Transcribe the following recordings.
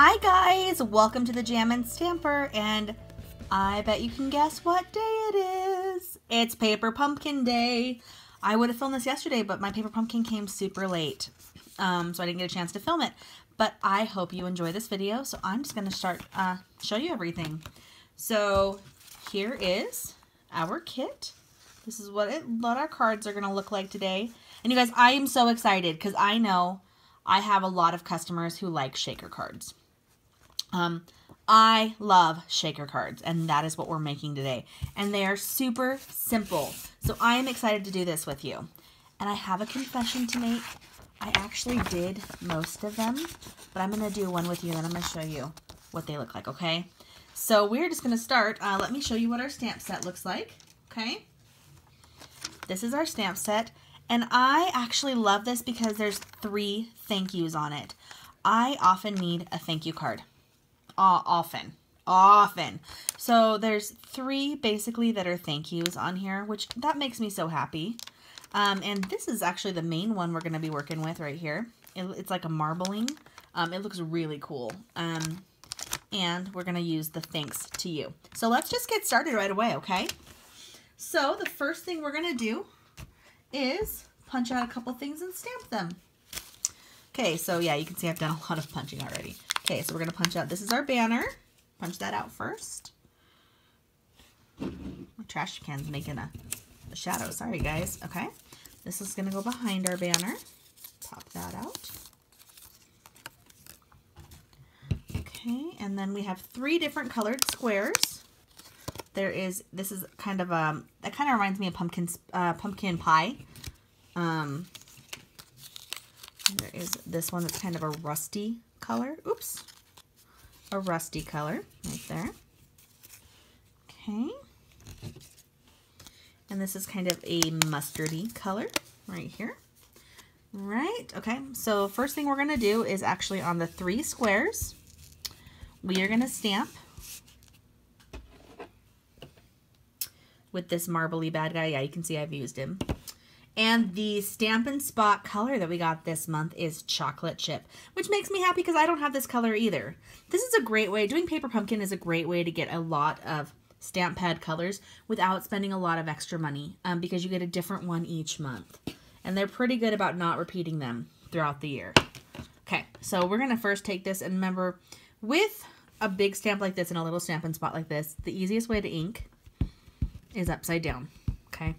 Hi guys, welcome to the Jam and Stamper, and I bet you can guess what day it is. It's Paper Pumpkin Day. I would have filmed this yesterday, but my Paper Pumpkin came super late, um, so I didn't get a chance to film it. But I hope you enjoy this video, so I'm just going to start uh, show you everything. So here is our kit. This is what it what our cards are going to look like today. And you guys, I am so excited because I know I have a lot of customers who like shaker cards. Um, I love shaker cards, and that is what we're making today. And they are super simple. So I am excited to do this with you. And I have a confession to make. I actually did most of them, but I'm going to do one with you, and I'm going to show you what they look like, okay? So we're just going to start. Uh, let me show you what our stamp set looks like, okay? This is our stamp set. And I actually love this because there's three thank yous on it. I often need a thank you card often often. So there's three basically that are thank yous on here, which that makes me so happy. Um, and this is actually the main one we're going to be working with right here. It, it's like a marbling. Um, it looks really cool. Um, and we're going to use the thanks to you. So let's just get started right away, okay? So the first thing we're going to do is punch out a couple things and stamp them. Okay, so yeah, you can see I've done a lot of punching already. Okay, so we're going to punch out. This is our banner. Punch that out first. My trash can's making a, a shadow. Sorry, guys. Okay. This is going to go behind our banner. Pop that out. Okay, and then we have three different colored squares. There is, this is kind of, um, that kind of reminds me of pumpkin, uh, pumpkin pie. Um, there is this one that's kind of a rusty color. Oops. A rusty color right there. Okay. And this is kind of a mustardy color right here. Right, okay. So first thing we're to do is actually on the three squares, we are to stamp with this marbly bad guy. Yeah, you can see I've used him. And the Stampin' Spot color that we got this month is Chocolate Chip, which makes me happy because I don't have this color either. This is a great way, doing Paper Pumpkin is a great way to get a lot of stamp pad colors without spending a lot of extra money um, because you get a different one each month. And they're pretty good about not repeating them throughout the year. Okay, so we're going to first take this and remember with a big stamp like this and a little Stampin' Spot like this, the easiest way to ink is upside down, okay?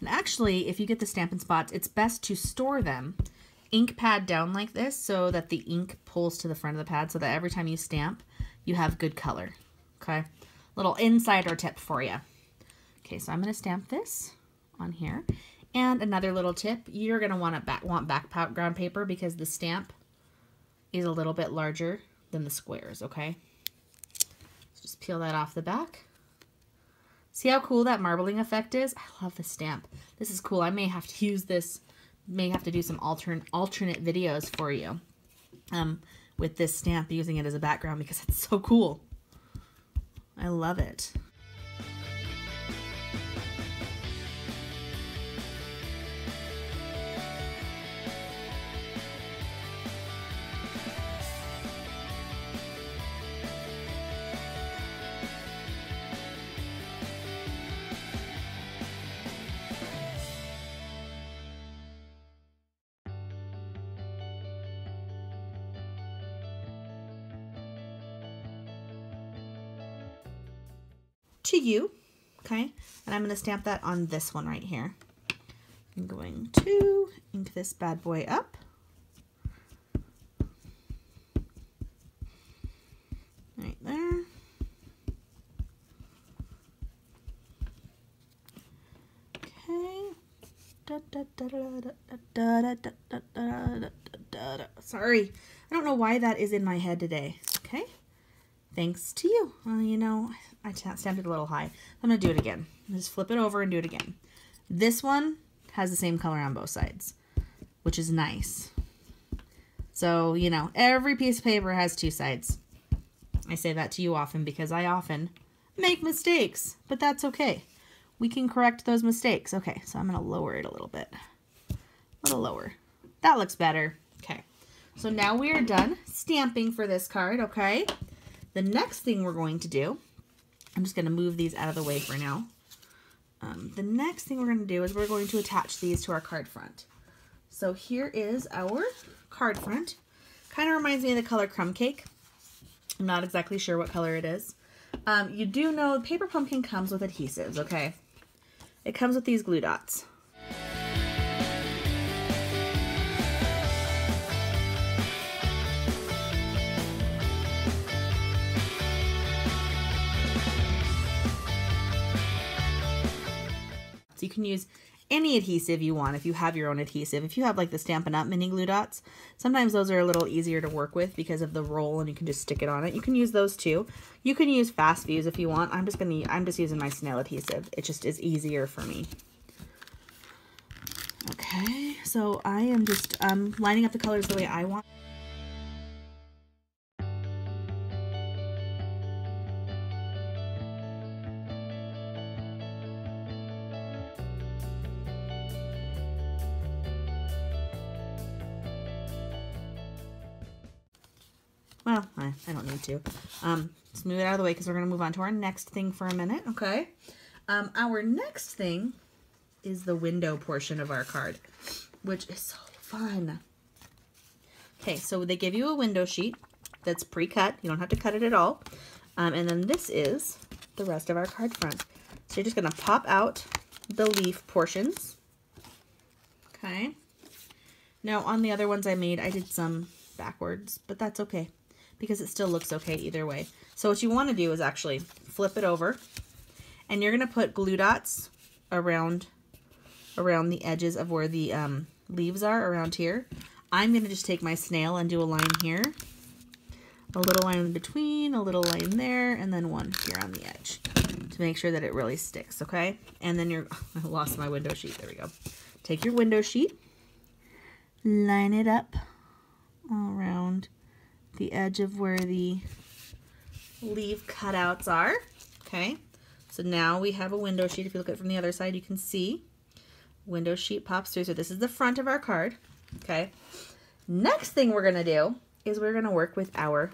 And actually, if you get the Stampin' Spots, it's best to store them ink pad down like this so that the ink pulls to the front of the pad so that every time you stamp, you have good color. Okay, little insider tip for you. Okay, so I'm going to stamp this on here. And another little tip, you're going to want to back, want background paper because the stamp is a little bit larger than the squares, okay? So just peel that off the back. See how cool that marbling effect is? I love the stamp. This is cool. I may have to use this, may have to do some alternate alternate videos for you um, with this stamp, using it as a background because it's so cool. I love it. To you, okay? And I'm going to stamp that on this one right here. I'm going to ink this bad boy up. Right there. Okay. Sorry, I don't know why that is in my head today. Okay, thanks to you. Well, you know, I stamped it a little high. I'm going to do it again. Just flip it over and do it again. This one has the same color on both sides, which is nice. So, you know, every piece of paper has two sides. I say that to you often because I often make mistakes, but that's okay. We can correct those mistakes. Okay, so I'm going to lower it a little bit. A little lower. That looks better. Okay, So now we are done stamping for this card, okay? The next thing we're going to do, I'm just going to move these out of the way for now. Um, the next thing we're going to do is we're going to attach these to our card front. So here is our card front. Kind of reminds me of the color Crumb Cake. I'm not exactly sure what color it is. Um, you do know Paper Pumpkin comes with adhesives, okay? It comes with these glue dots. You can use any adhesive you want if you have your own adhesive. If you have like the Stampin' Up! mini glue dots, sometimes those are a little easier to work with because of the roll and you can just stick it on it. You can use those too. You can use Fast Fuse if you want. I'm just gonna I'm just using my snail adhesive. It just is easier for me. Okay, so I am just um, lining up the colors the way I want. Well, I, I don't need to. Um, let's move it out of the way because we're going to move on to our next thing for a minute, okay? Um, our next thing is the window portion of our card, which is so fun. Okay, so they give you a window sheet that's pre-cut. You don't have to cut it at all. Um, and then this is the rest of our card front. So you're just going to pop out the leaf portions. Okay. Now, on the other ones I made, I did some backwards, but that's okay because it still looks okay either way. So what you want to do is actually flip it over and you're going to put glue dots around around the edges of where the um, leaves are around here. I'm going to just take my snail and do a line here, a little line in between, a little line there, and then one here on the edge to make sure that it really sticks, okay? And then you're, I lost my window sheet, there we go. Take your window sheet, line it up all around the edge of where the leaf cutouts are. Okay, so now we have a window sheet. If you look at it from the other side, you can see window sheet pops through. So this is the front of our card. Okay, next thing we're gonna do is we're gonna work with our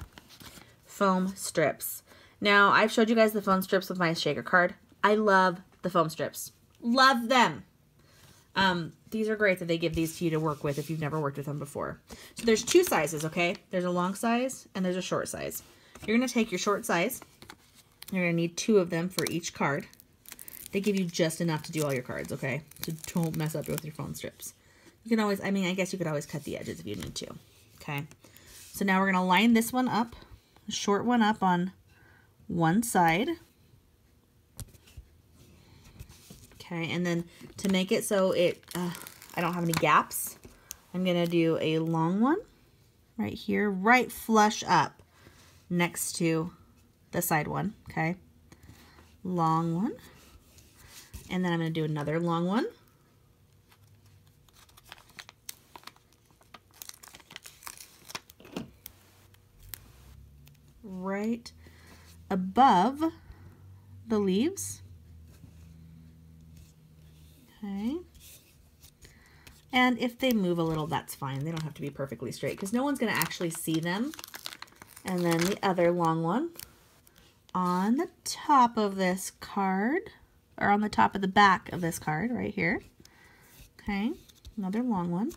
foam strips. Now, I've showed you guys the foam strips with my shaker card. I love the foam strips. Love them. Um, these are great that they give these to you to work with if you've never worked with them before. So there's two sizes, okay? There's a long size and there's a short size. You're going to take your short size. You're going to need two of them for each card. They give you just enough to do all your cards, okay? So don't mess up with your foam strips. You can always, I mean, I guess you could always cut the edges if you need to, okay? So now we're going to line this one up, short one up on one side. Okay, and then to make it so it, uh, I don't have any gaps, I'm to do a long one right here, right flush up next to the side one, okay? Long one. And then I'm to do another long one. Right above the leaves. Okay. And if they move a little, that's fine. They don't have to be perfectly straight because no one's going to actually see them. And then the other long one on the top of this card, or on the top of the back of this card right here. Okay, another long one.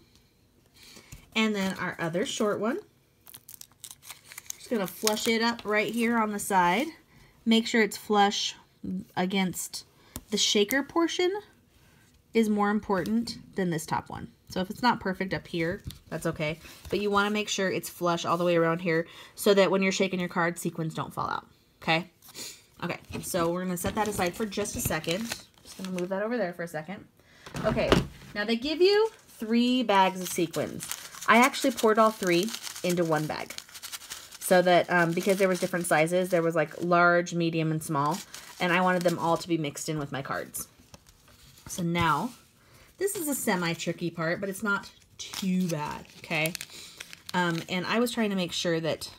And then our other short one. Just going to flush it up right here on the side. Make sure it's flush against the shaker portion is more important than this top one. So if it's not perfect up here, that's okay. But you want to make sure it's flush all the way around here so that when you're shaking your card, sequins don't fall out. Okay? Okay, so we're going to set that aside for just a second. Just going to move that over there for a second. Okay, now they give you three bags of sequins. I actually poured all three into one bag. So that, um, because there was different sizes, there was like large, medium, and small. And I wanted them all to be mixed in with my cards. So now, this is a semi-tricky part, but it's not too bad, okay? Um, and I was trying to make sure that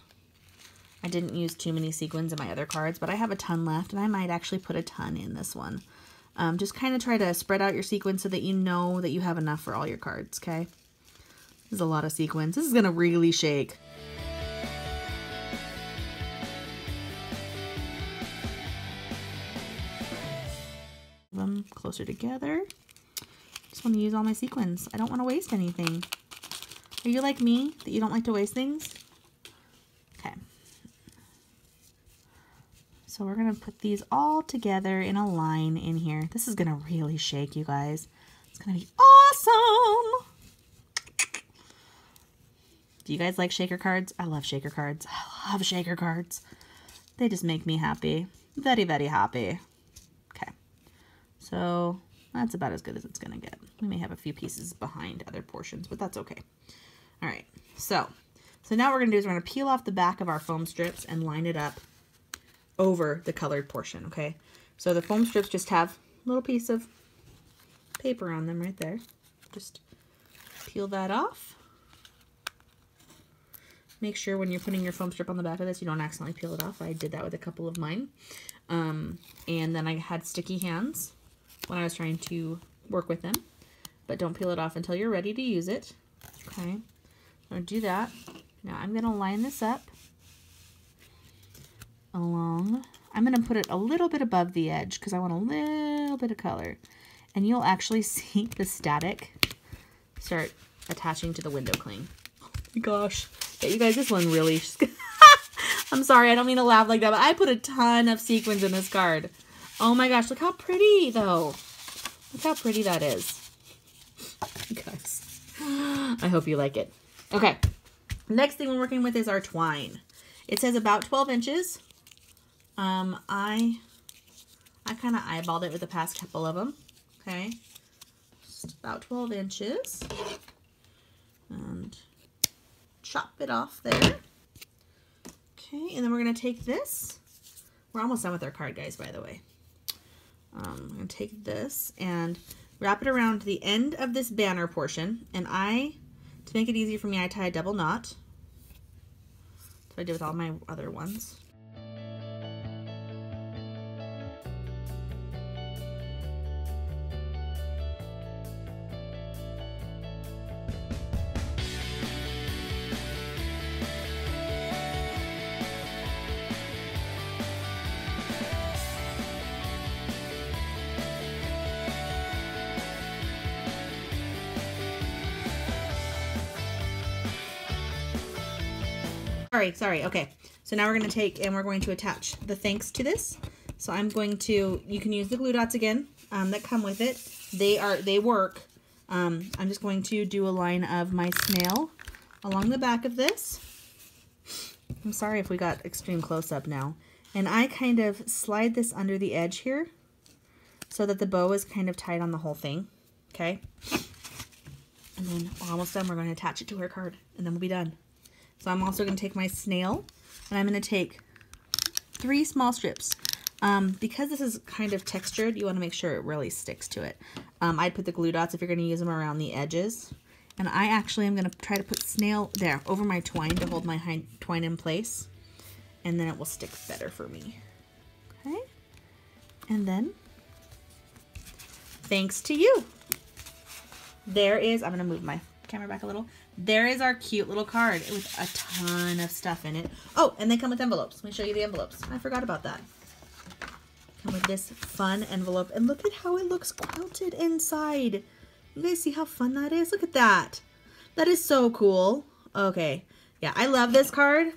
I didn't use too many sequins in my other cards, but I have a ton left, and I might actually put a ton in this one. Um, just kind of try to spread out your sequins so that you know that you have enough for all your cards, okay? This is a lot of sequins. This is gonna really shake. Closer together. Just want to use all my sequins. I don't want to waste anything. Are you like me, that you don't like to waste things? Okay. So we're going to put these all together in a line in here. This is going to really shake, you guys. It's going to be awesome. Do you guys like shaker cards? I love shaker cards. I love shaker cards. They just make me happy. Very, very happy. So that's about as good as it's going to get. We may have a few pieces behind other portions, but that's okay. All right, so, so now what we're going to do is we're going to peel off the back of our foam strips and line it up over the colored portion, okay? So the foam strips just have a little piece of paper on them right there. Just peel that off. Make sure when you're putting your foam strip on the back of this, you don't accidentally peel it off. I did that with a couple of mine. Um, and then I had sticky hands when I was trying to work with them. But don't peel it off until you're ready to use it. Okay. To do that. Now I'm going to line this up along. I'm going to put it a little bit above the edge because I want a little bit of color. And you'll actually see the static start attaching to the window cling. Oh my gosh. Yeah, you guys, this one really... I'm sorry, I don't mean to laugh like that, but I put a ton of sequins in this card. Oh my gosh, look how pretty, though. Look how pretty that is. guys, I hope you like it. Okay, next thing we're working with is our twine. It says about 12 inches. Um, I, I kind of eyeballed it with the past couple of them. Okay, just about 12 inches. And chop it off there. Okay, and then we're going to take this. We're almost done with our card, guys, by the way. Um, I'm going to take this and wrap it around the end of this banner portion. And I, to make it easy for me, I tie a double knot. So I did with all my other ones. Sorry, sorry. Okay. So now we're going to take and we're going to attach the thanks to this. So I'm going to, you can use the glue dots again um, that come with it. They are, they work. Um, I'm just going to do a line of my snail along the back of this. I'm sorry if we got extreme close up now. And I kind of slide this under the edge here so that the bow is kind of tied on the whole thing. Okay. And then we're almost done. We're going to attach it to her card and then we'll be done. So I'm also going to take my snail and I'm going to take three small strips. Um, because this is kind of textured, you want to make sure it really sticks to it. Um, I'd put the glue dots if you're going to use them around the edges. And I actually am going to try to put snail there over my twine to hold my twine in place. And then it will stick better for me. Okay. And then, thanks to you. There is, I'm going to move my camera back a little. There is our cute little card with a ton of stuff in it. Oh, and they come with envelopes. Let me show you the envelopes. I forgot about that. Come with this fun envelope. And look at how it looks quilted inside. You guys see how fun that is? Look at that. That is so cool. Okay. Yeah, I love this card.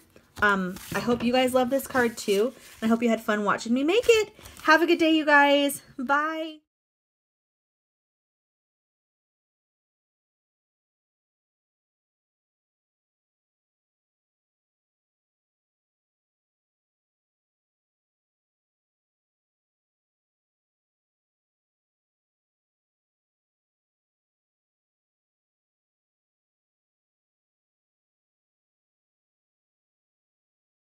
Um, I hope you guys love this card too. I hope you had fun watching me make it. Have a good day, you guys. Bye.